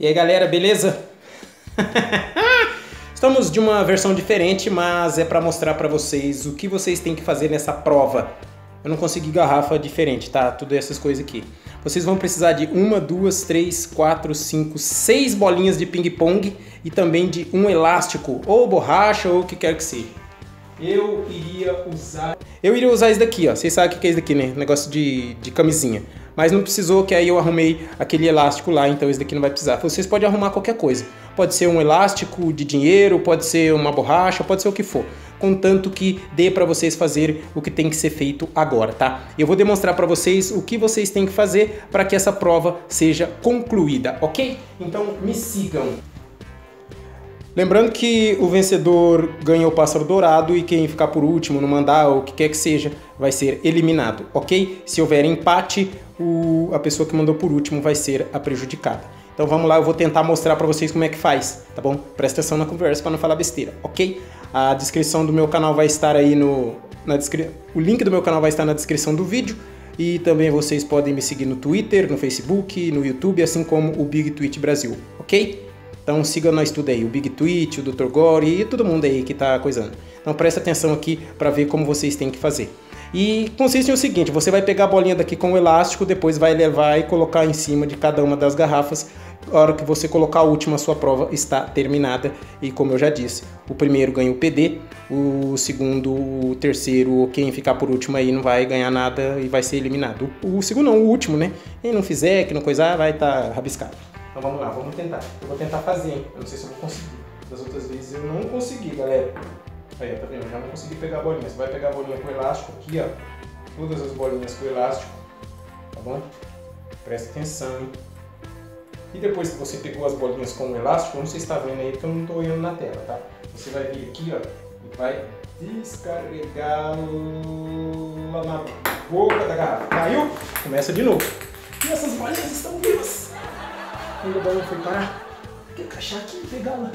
E aí galera, beleza? Estamos de uma versão diferente, mas é para mostrar para vocês o que vocês têm que fazer nessa prova. Eu não consegui garrafa diferente, tá? Tudo essas coisas aqui. Vocês vão precisar de uma, duas, três, quatro, cinco, seis bolinhas de ping-pong e também de um elástico, ou borracha, ou o que quer que seja. Eu iria usar... Eu iria usar esse daqui, ó. Vocês sabem o que é isso daqui, né? Negócio de, de camisinha. Mas não precisou, que aí eu arrumei aquele elástico lá, então esse daqui não vai precisar. Vocês podem arrumar qualquer coisa. Pode ser um elástico de dinheiro, pode ser uma borracha, pode ser o que for. Contanto que dê para vocês fazer o que tem que ser feito agora, tá? Eu vou demonstrar para vocês o que vocês têm que fazer para que essa prova seja concluída, ok? Então me sigam. Lembrando que o vencedor ganha o pássaro dourado e quem ficar por último no mandar ou o que quer que seja vai ser eliminado, ok? Se houver empate, o, a pessoa que mandou por último vai ser a prejudicada. Então vamos lá, eu vou tentar mostrar para vocês como é que faz, tá bom? Presta atenção na conversa para não falar besteira, ok? A descrição do meu canal vai estar aí no... Na descri... O link do meu canal vai estar na descrição do vídeo e também vocês podem me seguir no Twitter, no Facebook, no YouTube, assim como o Big Tweet Brasil, ok? Então siga nós tudo aí, o Big Tweet, o Dr. Gore e todo mundo aí que tá coisando. Então presta atenção aqui para ver como vocês têm que fazer. E consiste no seguinte, você vai pegar a bolinha daqui com o elástico, depois vai levar e colocar em cima de cada uma das garrafas. A hora que você colocar a última, a sua prova está terminada. E como eu já disse, o primeiro ganha o PD, o segundo, o terceiro, quem ficar por último aí não vai ganhar nada e vai ser eliminado. O, o segundo não, o último, né? Quem não fizer, que não coisar, vai estar tá rabiscado. Então vamos lá, vamos tentar. Eu vou tentar fazer, hein? Eu não sei se eu vou conseguir. Das outras vezes eu não consegui, galera. Aí, tá vendo? Já não consegui pegar a bolinha. Você vai pegar a bolinha com elástico aqui, ó. Todas as bolinhas com elástico, tá bom? Presta atenção, hein? E depois que você pegou as bolinhas com o elástico, eu não sei se está vendo aí porque eu não estou olhando na tela, tá? Você vai vir aqui, ó, e vai descarregar lá na boca da garrafa. Caiu? Começa de novo. E essas bolinhas estão vivas. Ainda a bolinha foi parar. Achar aqui e pegá-la.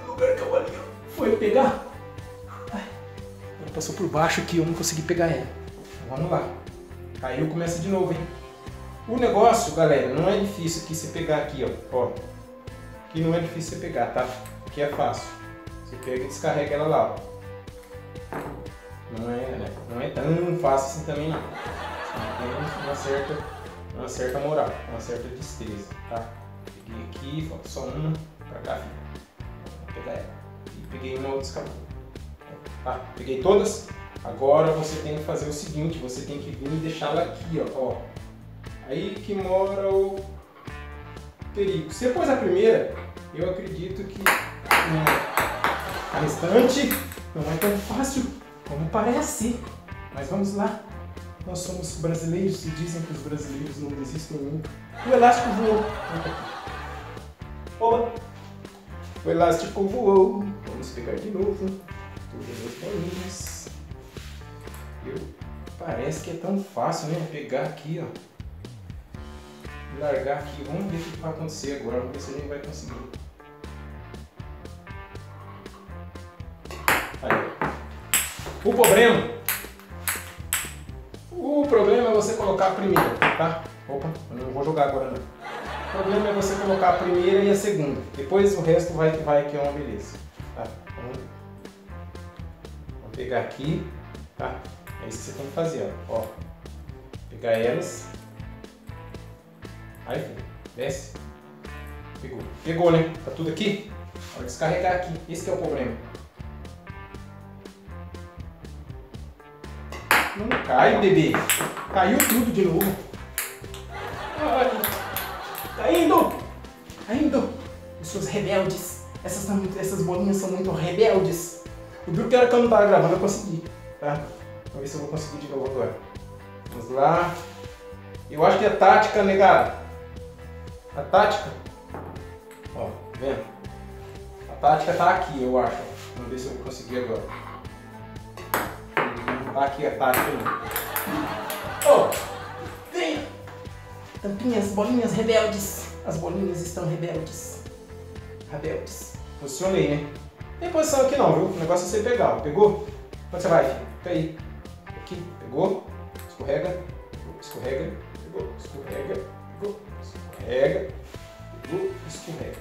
No lugar que a bolinha foi pegar. Ai, ela passou por baixo aqui, eu não consegui pegar ela. Vamos lá. Caiu, começa de novo, hein? O negócio, galera, não é difícil aqui você pegar aqui, ó. ó. Aqui não é difícil você pegar, tá? Aqui é fácil. Você pega e descarrega ela lá, ó. Não é, né? não é tão fácil assim também, não. Tem uma certa, uma certa moral, uma certa destreza, tá? Peguei aqui, falta só uma pra cá, Vou pegar ela peguei uma outra escapula. Tá, peguei todas. Agora você tem que fazer o seguinte, você tem que vir e deixá-la aqui, ó, ó. Aí que mora o perigo. Se pôs a primeira, eu acredito que a restante não é tão fácil como parece. Mas vamos lá. Nós somos brasileiros e dizem que os brasileiros não desistem nunca. O elástico voou. Oba! O elástico voou. Vamos pegar de novo. Todas as bolinhas. Eu, parece que é tão fácil, né? Pegar aqui, ó. Largar aqui. Vamos ver o que vai acontecer agora. Vamos ver se a gente vai conseguir. Aí. O problema... O problema é você colocar a primeira, tá? Opa, eu não vou jogar agora não. O problema é você colocar a primeira e a segunda. Depois o resto vai que vai, que é uma beleza. Tá? Então, vou pegar aqui, tá? É isso que você tem que fazer, ó. ó. Pegar elas. Aí, desce. Pegou. Pegou, né? Tá tudo aqui? Vou descarregar aqui. Esse é o problema. Não cai, bebê. Caiu tudo de novo. Ai. Tá indo! Tá indo! Os seus rebeldes. Essas, essas bolinhas são muito rebeldes. O duro que era que eu não tava gravando, eu consegui. Tá? Vamos ver se eu vou conseguir de novo agora. Vamos lá. Eu acho que a tática, negada. A tática. Ó, tá vendo? A tática tá aqui, eu acho. Vamos ver se eu vou conseguir agora. Aqui tática. Ó! Oh. Tampinhas, bolinhas rebeldes. As bolinhas estão rebeldes. Rebeldes. Posicionei, né? Tem posição aqui não, viu? O negócio é você pegar. Pegou? Onde você vai? Fica aí. Aqui. Pegou. Escorrega. Escorrega. Pegou. Escorrega. Pegou. Escorrega. vou escorrega.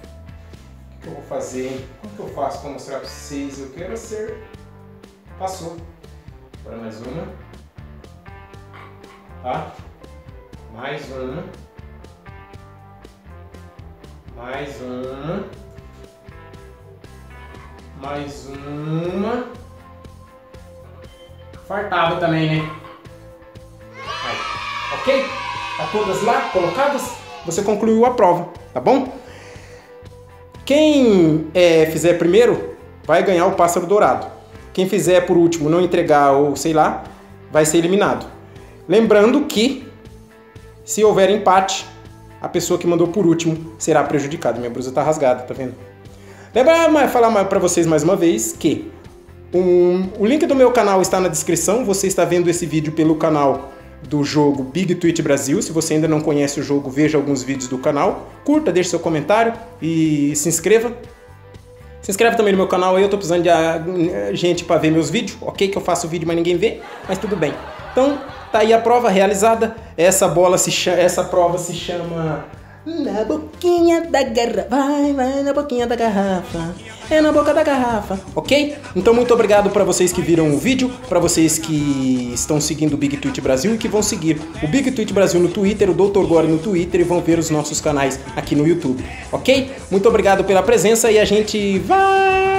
O que eu vou fazer, hein? Como que eu faço para mostrar para vocês? Eu quero ser... Passou. Agora mais uma. Tá? Mais uma. Mais uma. Mais uma. Fartava também, né? Aí. Ok? Tá todas lá colocadas? Você concluiu a prova, tá bom? Quem é, fizer primeiro vai ganhar o pássaro dourado. Quem fizer por último, não entregar ou sei lá, vai ser eliminado. Lembrando que se houver empate, a pessoa que mandou por último será prejudicada. Minha blusa tá rasgada, tá vendo? Lembra, falar para vocês mais uma vez que um, o link do meu canal está na descrição. Você está vendo esse vídeo pelo canal do jogo Big Twitch Brasil. Se você ainda não conhece o jogo, veja alguns vídeos do canal. Curta, deixe seu comentário e se inscreva. Se inscreve também no meu canal aí, eu tô precisando de ah, gente para ver meus vídeos. Ok que eu faço vídeo, mas ninguém vê, mas tudo bem. Então, tá aí a prova realizada. Essa bola se essa prova se chama na boquinha da garrafa, vai, vai na boquinha da garrafa, é na boca da garrafa, ok? Então muito obrigado para vocês que viram o vídeo, para vocês que estão seguindo o Big Tweet Brasil e que vão seguir o Big Tweet Brasil no Twitter, o Dr. Gore no Twitter e vão ver os nossos canais aqui no YouTube, ok? Muito obrigado pela presença e a gente vai